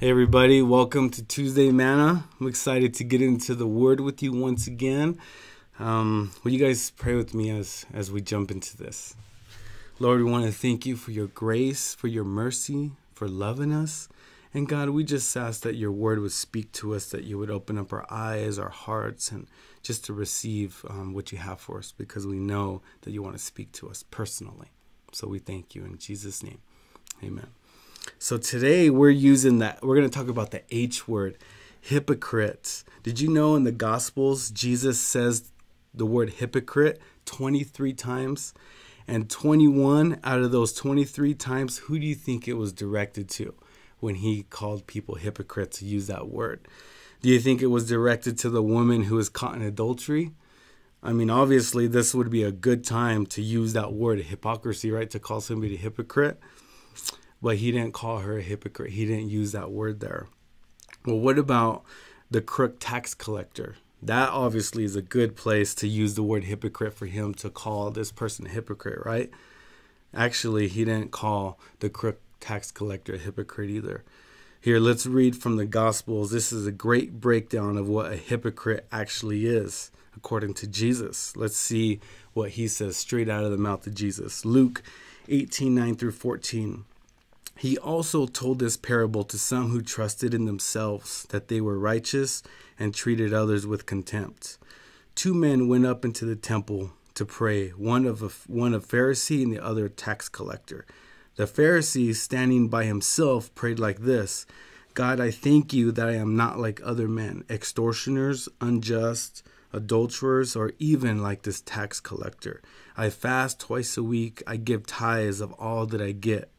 Hey, everybody, welcome to Tuesday Manna. I'm excited to get into the Word with you once again. Um, will you guys pray with me as, as we jump into this? Lord, we want to thank you for your grace, for your mercy, for loving us. And God, we just ask that your word would speak to us, that you would open up our eyes, our hearts, and just to receive um, what you have for us because we know that you want to speak to us personally. So we thank you in Jesus' name. Amen. So today we're using that, we're going to talk about the H word, hypocrites. Did you know in the Gospels, Jesus says the word hypocrite 23 times? And 21 out of those 23 times, who do you think it was directed to when he called people hypocrites to use that word? Do you think it was directed to the woman who was caught in adultery? I mean, obviously, this would be a good time to use that word, hypocrisy, right? To call somebody a hypocrite but he didn't call her a hypocrite. He didn't use that word there. Well, what about the crook tax collector? That obviously is a good place to use the word hypocrite for him to call this person a hypocrite, right? Actually, he didn't call the crook tax collector a hypocrite either. Here, let's read from the Gospels. This is a great breakdown of what a hypocrite actually is, according to Jesus. Let's see what he says straight out of the mouth of Jesus. Luke 18 9 through 14. He also told this parable to some who trusted in themselves that they were righteous and treated others with contempt. Two men went up into the temple to pray, one of a, one a Pharisee and the other a tax collector. The Pharisee, standing by himself, prayed like this God, I thank you that I am not like other men, extortioners, unjust, adulterers, or even like this tax collector. I fast twice a week, I give tithes of all that I get.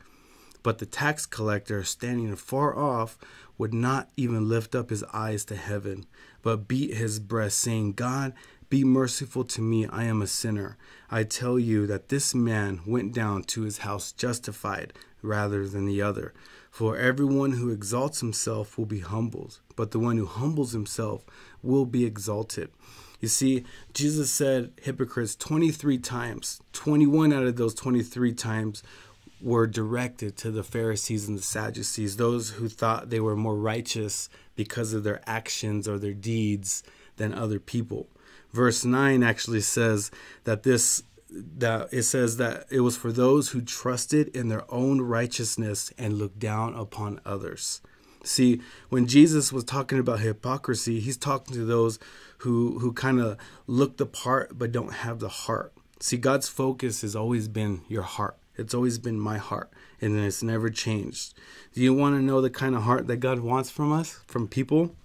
But the tax collector, standing far off, would not even lift up his eyes to heaven, but beat his breast, saying, God, be merciful to me, I am a sinner. I tell you that this man went down to his house justified rather than the other. For everyone who exalts himself will be humbled, but the one who humbles himself will be exalted. You see, Jesus said hypocrites 23 times. 21 out of those 23 times were directed to the Pharisees and the Sadducees, those who thought they were more righteous because of their actions or their deeds than other people. Verse 9 actually says that this that it says that it was for those who trusted in their own righteousness and looked down upon others. See, when Jesus was talking about hypocrisy, he's talking to those who who kind of look the part but don't have the heart. See, God's focus has always been your heart. It's always been my heart, and it's never changed. Do you want to know the kind of heart that God wants from us, from people?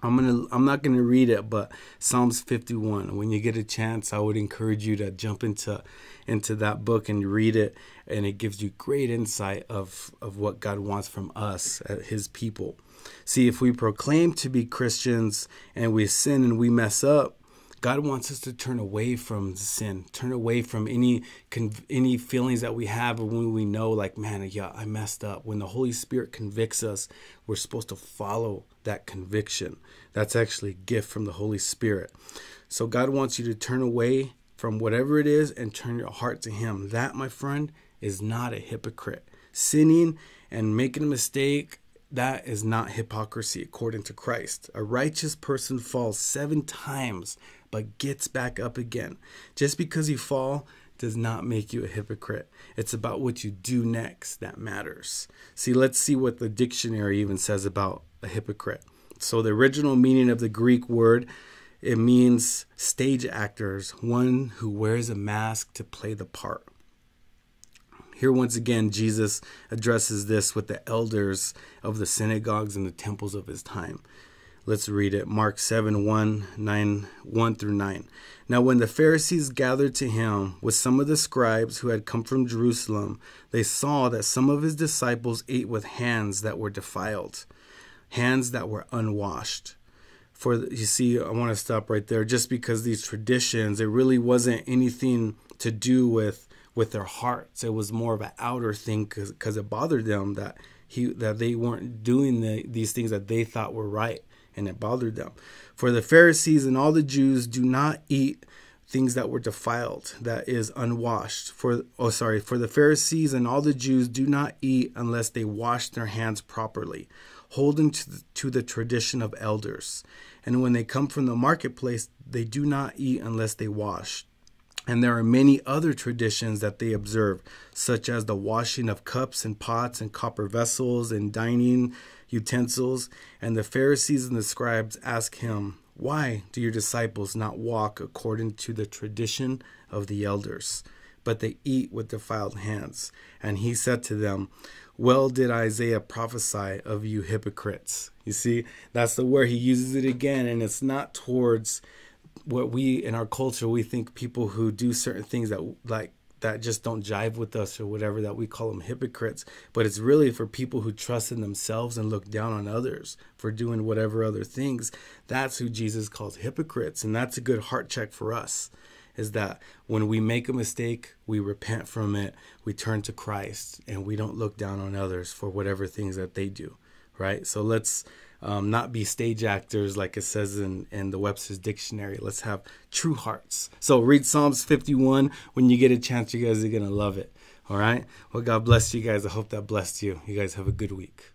I'm gonna I'm not gonna read it, but Psalms 51. When you get a chance, I would encourage you to jump into into that book and read it, and it gives you great insight of of what God wants from us, uh, His people. See, if we proclaim to be Christians and we sin and we mess up, God wants us to turn away from sin, turn away from any any feelings that we have when we know, like, man, yeah, I messed up. When the Holy Spirit convicts us, we're supposed to follow that conviction. That's actually a gift from the Holy Spirit. So God wants you to turn away from whatever it is and turn your heart to Him. That, my friend, is not a hypocrite. Sinning and making a mistake that is not hypocrisy according to Christ. A righteous person falls seven times but gets back up again. Just because you fall does not make you a hypocrite. It's about what you do next that matters. See, let's see what the dictionary even says about a hypocrite. So the original meaning of the Greek word it means stage actors, one who wears a mask to play the part. Here, once again, Jesus addresses this with the elders of the synagogues and the temples of his time. Let's read it. Mark 7 1, 9, 1 through 9. Now, when the Pharisees gathered to him with some of the scribes who had come from Jerusalem, they saw that some of his disciples ate with hands that were defiled, hands that were unwashed. For you see, I want to stop right there. Just because these traditions, it really wasn't anything to do with with their hearts. It was more of an outer thing because it bothered them that he that they weren't doing the, these things that they thought were right and it bothered them. For the Pharisees and all the Jews do not eat things that were defiled, that is unwashed. For oh sorry, for the Pharisees and all the Jews do not eat unless they wash their hands properly, holding to the, to the tradition of elders. And when they come from the marketplace, they do not eat unless they wash. And there are many other traditions that they observe, such as the washing of cups and pots and copper vessels and dining utensils. And the Pharisees and the scribes ask him, Why do your disciples not walk according to the tradition of the elders, but they eat with defiled hands? And he said to them, Well did Isaiah prophesy of you hypocrites. You see, that's the word he uses it again, and it's not towards what we in our culture we think people who do certain things that like that just don't jive with us or whatever that we call them hypocrites but it's really for people who trust in themselves and look down on others for doing whatever other things. That's who jesus calls hypocrites and that's a good heart check for us is that when we make a mistake we repent from it we turn to christ and we don't look down on others for whatever things that they do right? So let's um, not be stage actors like it says in, in the Webster's Dictionary. Let's have true hearts. So read Psalms 51 when you get a chance. You guys are going to love it. All right. Well, God bless you guys. I hope that blessed you. You guys have a good week.